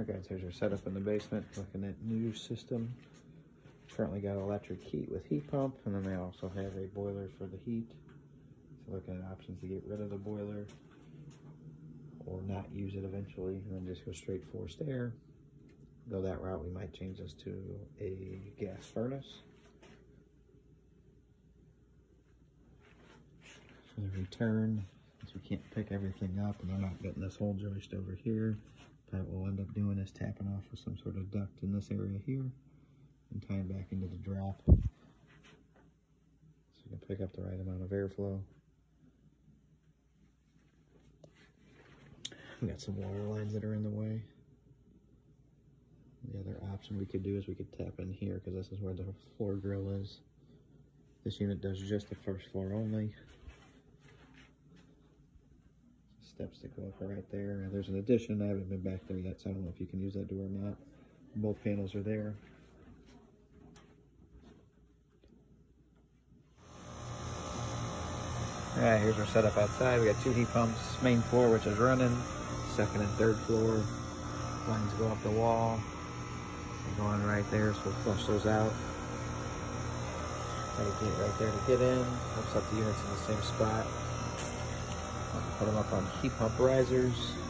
Okay, so here's our setup in the basement, looking at new system. Currently got electric heat with heat pump, and then they also have a boiler for the heat. So looking at options to get rid of the boiler or not use it eventually, and then just go straight forced air. Go that route, we might change this to a gas furnace. For the return, since we can't pick everything up, and I'm not getting this whole joist over here, what we'll end up doing is tapping off with some sort of duct in this area here and tying back into the drop so you can pick up the right amount of airflow. We got some water lines that are in the way. The other option we could do is we could tap in here because this is where the floor grill is. This unit does just the first floor only. Steps that go up right there. There's an addition. I haven't been back there yet, so I don't know if you can use that door or not. Both panels are there. All right, here's our setup outside. We got two heat pumps, main floor, which is running, second and third floor. Lines go up the wall. They're going right there, so we'll flush those out. Got a gate right there to get in. Hooks up the units in the same spot. Put them up on heat pump risers.